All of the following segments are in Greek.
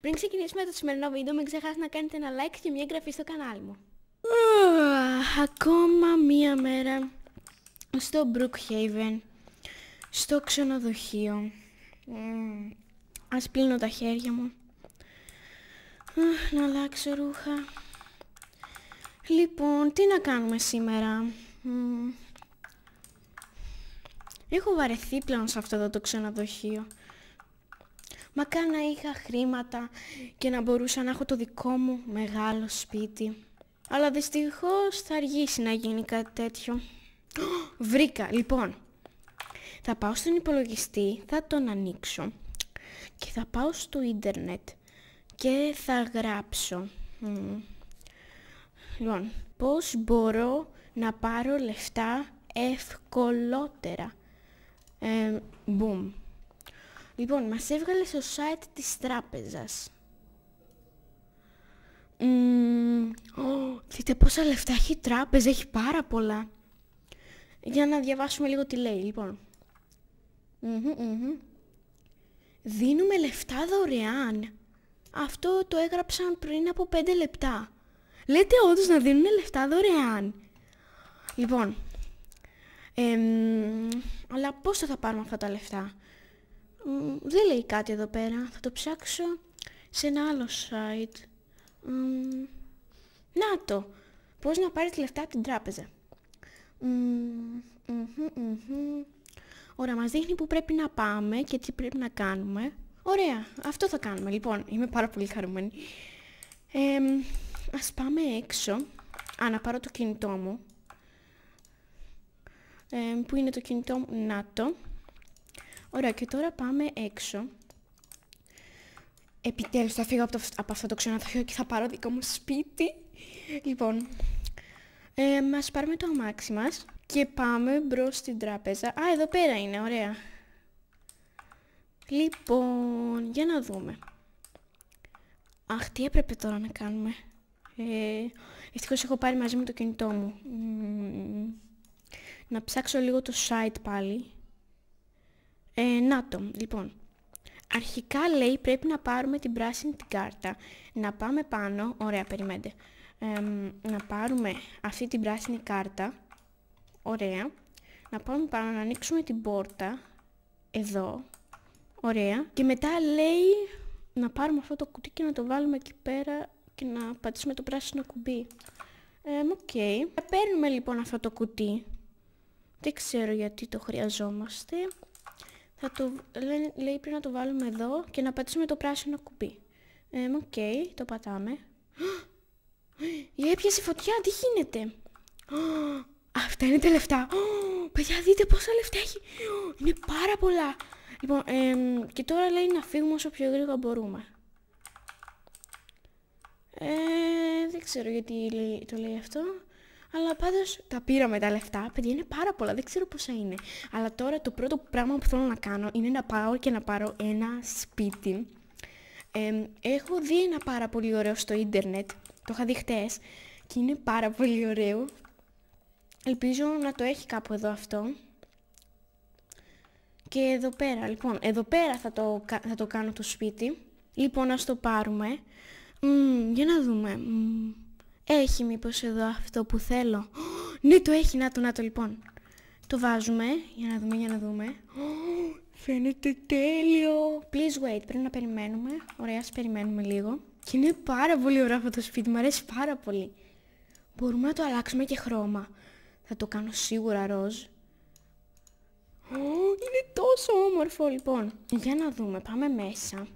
Πριν ξεκινήσουμε το σημερινό βίντεο, μην ξεχάσετε να κάνετε ένα like και μια εγγραφή στο κανάλι μου. Ακόμα μία μέρα στο Brookhaven, στο ξενοδοχείο. Mm. Ας πλύνω τα χέρια μου. Να αλλάξω ρούχα. Λοιπόν, τι να κάνουμε σήμερα; Έχω βαρεθεί πλέον σε αυτό εδώ το ξενοδοχείο. Μακά να είχα χρήματα και να μπορούσα να έχω το δικό μου μεγάλο σπίτι. Αλλά δυστυχώς θα αργήσει να γίνει κάτι τέτοιο. Βρήκα, λοιπόν. Θα πάω στον υπολογιστή, θα τον ανοίξω και θα πάω στο ίντερνετ και θα γράψω. Λοιπόν, πώς μπορώ να πάρω λεφτά ευκολότερα. Ε, boom. Λοιπόν, μας έβγαλες στο site της τράπεζας. Mm, δείτε πόσα λεφτά έχει η τράπεζα, έχει πάρα πολλά. Για να διαβάσουμε λίγο τι λέει, λοιπόν. Δίνουμε λεφτά δωρεάν. Αυτό το έγραψαν πριν από 5 λεπτά. Λέτε όντως να δίνουν λεφτά δωρεάν. Λοιπόν, αλλά πόσο θα πάρουμε αυτά τα λεφτά; Δεν λέει κάτι εδώ πέρα. Θα το ψάξω σε ένα άλλο site. να το. Πώς να πάρεις λεφτά από την τράπεζα. Ωραία, μας δείχνει που πρέπει να πάμε και τι πρέπει να κάνουμε. Ωραία, αυτό θα κάνουμε. Λοιπόν, είμαι πάρα πολύ χαρούμενη. Ε, ας πάμε έξω. Α, να πάρω το κινητό μου. Ε, πού είναι το κινητό μου. Να το. Ωραία, και τώρα πάμε έξω. Επιτέλους θα φύγω από, το, από αυτό το ξενοδοχείο και θα πάρω δικό μου σπίτι. Λοιπόν, ε, μας πάρουμε το αμάξι μας και πάμε μπρος στην τράπεζα. Α, εδώ πέρα είναι, ωραία. Λοιπόν, για να δούμε. Αχ, τι έπρεπε τώρα να κάνουμε. Ε, ευτυχώς έχω πάρει μαζί μου το κινητό μου. να ψάξω λίγο το site πάλι. Ε, να το, λοιπόν. Αρχικά λέει πρέπει να πάρουμε την πράσινη την κάρτα. Να πάμε πάνω, ωραία περιμένετε. να πάρουμε αυτή την πράσινη κάρτα. Ωραία. Να πάμε πάνω, να ανοίξουμε την πόρτα. Εδώ. Ωραία. Και μετά λέει να πάρουμε αυτό το κουτί και να το βάλουμε εκεί πέρα και να πατήσουμε το πράσινο κουμπί. Ε, OK. Okay. Παίρνουμε λοιπόν αυτό το κουτί. Δεν ξέρω γιατί το χρειαζόμαστε θα το, λέει, λέει πρέπει να το βάλουμε εδώ και να πατήσουμε το πράσινο κουμπί. Ε, OK, okay, το πατάμε. Έπιασε φωτιά, τι γίνεται; Αυτά είναι τα λεφτά. Παιδιά, δείτε πόσα λεφτά έχει. Είναι πάρα πολλά. Λοιπόν, ε, και τώρα λέει να φύγουμε όσο πιο γρήγορα μπορούμε. Ε, δεν ξέρω γιατί το λέει αυτό. Αλλά πάντως τα πήραμε τα λεφτά. Παιδιά είναι πάρα πολλά, δεν ξέρω πόσα είναι. Αλλά τώρα το πρώτο πράγμα που θέλω να κάνω είναι να πάω και να πάρω ένα σπίτι. έχω δει ένα πάρα πολύ ωραίο στο ίντερνετ. Το είχα δει χτες και είναι πάρα πολύ ωραίο. Ελπίζω να το έχει κάπου εδώ αυτό. Και εδώ πέρα, λοιπόν, εδώ πέρα θα το, θα το κάνω το σπίτι. Λοιπόν, ας το πάρουμε. για να δούμε. Έχει μήπως εδώ αυτό που θέλω. Ναι, το έχει. Να το, να το λοιπόν. Το βάζουμε. Για να δούμε, για να δούμε. Φαίνεται τέλειο. Please wait. Πρέπει να περιμένουμε. Ωραία, ας περιμένουμε λίγο. Και είναι πάρα πολύ ωραίο αυτό το σπίτι. Μου αρέσει πάρα πολύ. Μπορούμε να το αλλάξουμε και χρώμα. Θα το κάνω σίγουρα ροζ. είναι τόσο όμορφο λοιπόν. Για να δούμε. Πάμε μέσα.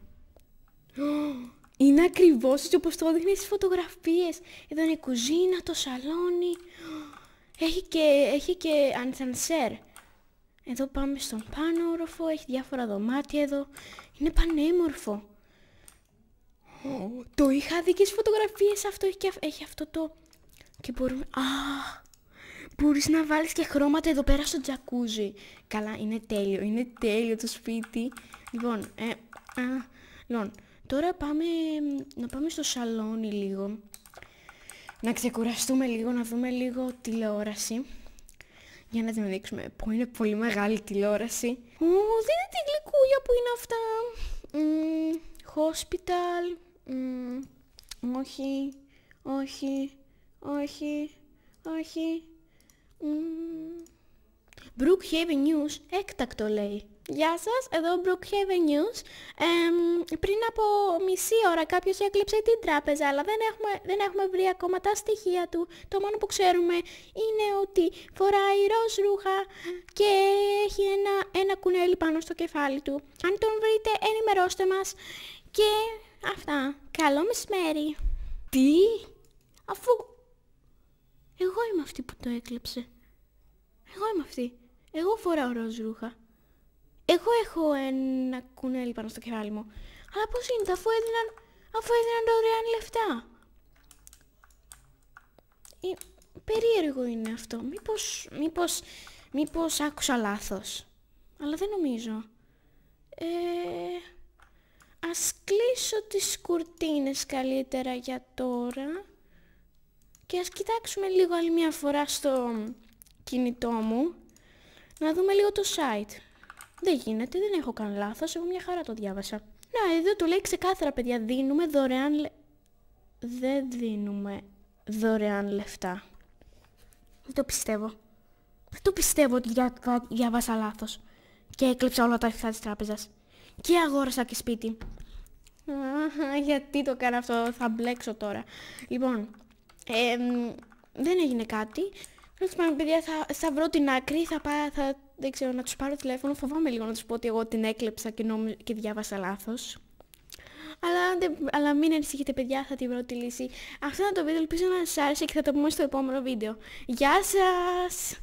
Είναι ακριβώς έτσι όπως το έδειχνε στις φωτογραφίες. Εδώ είναι η κουζίνα, το σαλόνι. Έχει και, έχει και ανσανσέρ. Εδώ πάμε στον πάνω όροφο, έχει διάφορα δωμάτια εδώ. Είναι πανέμορφο. το είχα δει και στις φωτογραφίες αυτό, έχει, έχει αυτό το... Και μπορούμε... Α, μπορείς να βάλεις και χρώματα εδώ πέρα στο τζακούζι. Καλά, είναι τέλειο, είναι τέλειο το σπίτι. Λοιπόν, ε, α, λοιπόν, Τώρα πάμε να πάμε στο σαλόνι λίγο. Να ξεκουραστούμε λίγο, να δούμε λίγο τηλεόραση. Για να την δείξουμε που είναι πολύ μεγάλη τηλεόραση. Ω, δείτε τη γλυκούλια που είναι αυτά. Hospital. Μ, όχι, όχι, όχι, όχι. Μ, Brookhaven News, έκτακτο λέει. Γεια σας, εδώ Brookhaven News. Εμ, πριν από μισή ώρα κάποιος έκλεψε την τράπεζα, αλλά δεν έχουμε, δεν έχουμε βρει ακόμα τα στοιχεία του. Το μόνο που ξέρουμε είναι ότι φοράει ροζ ρούχα και έχει ένα, ένα κουνέλι πάνω στο κεφάλι του. Αν τον βρείτε, ενημερώστε μας. Και αυτά. Καλό μεσημέρι. Τι; Αφού... Εγώ είμαι αυτή που το έκλεψε. Εγώ είμαι αυτή. Εγώ φοράω ροζ ρούχα. Εγώ έχω ένα κουνέλι πάνω στο κεφάλι μου. Αλλά πώς είναι, αφού έδιναν, αφού έδιναν δωρεάν λεφτά. Ε, περίεργο είναι αυτό. Μήπως, μήπως, μήπως άκουσα λάθος. Αλλά δεν νομίζω. Ε, ας κλείσω τις κουρτίνες καλύτερα για τώρα. Και ας κοιτάξουμε λίγο άλλη μια φορά στο κινητό μου. Να δούμε λίγο το site. Δεν γίνεται, δεν έχω καν λάθος, εγώ μια χαρά το διάβασα. Να, εδώ του λέει ξεκάθαρα παιδιά, δίνουμε δωρεάν λε... Δεν δίνουμε δωρεάν λεφτά. Δεν το πιστεύω. Δεν το πιστεύω ότι διά... διάβασα λάθος. Και έκλεψα όλα τα λεφτά της τράπεζας. Και αγόρασα και σπίτι. γιατί το κάνω αυτό, θα μπλέξω τώρα. Λοιπόν, ε, δεν έγινε κάτι. Τέλος πάντων, παιδιά, θα, θα βρω την άκρη, θα πάω, θα, δεν ξέρω, να τους πάρω τηλέφωνο. Φοβάμαι λίγο να τους πω ότι εγώ την έκλεψα και, νόμι, και διάβασα λάθος. Αλλά, αλλά μην ανησυχείτε παιδιά, θα τη βρω τη λύση. Αυτό είναι το βίντεο, ελπίζω να σας άρεσε και θα το πούμε στο επόμενο βίντεο. Γεια σας!